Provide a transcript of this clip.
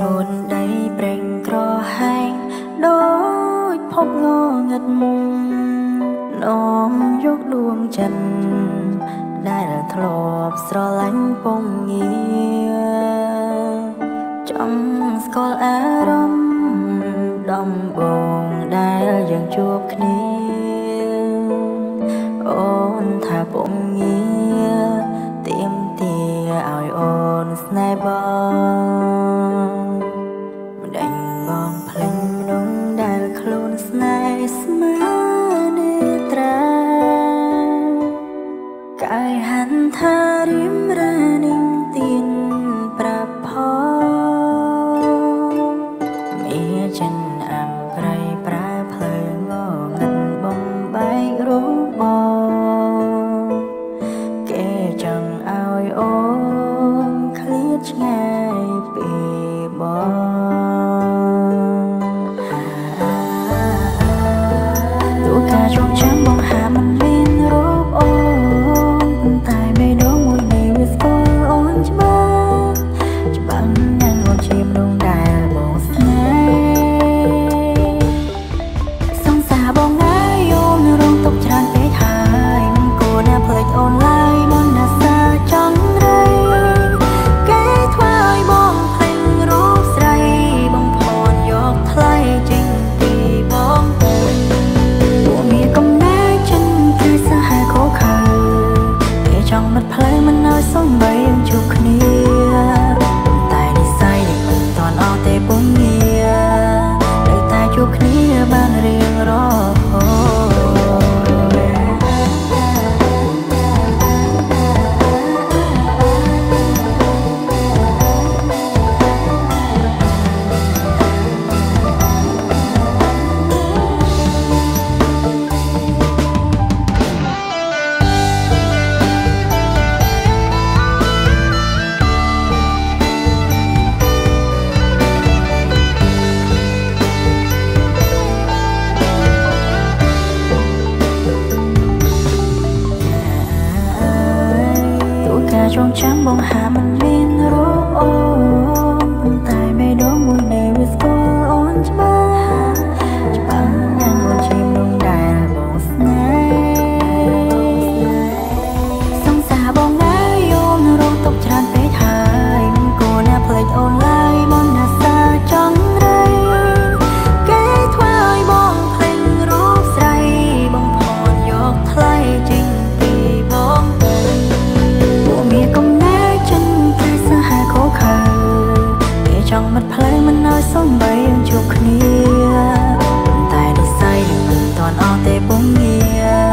ស្ងួនដីប្រេងក្រហែងដូចភពងងឹតនាំយកដួងចិត្តដែលធ្លាប់ស្រឡាញ់ពងងារចំស្គាល់អារម្មណ៍ដំបងដែលយើងជួបគ្នាអូនថាពងងារ យហន្ថា មិនផ្លូវមិនឲ្យសំបីយើងជួបគ្នា ហាមិនមានរូបអូ nghĩa.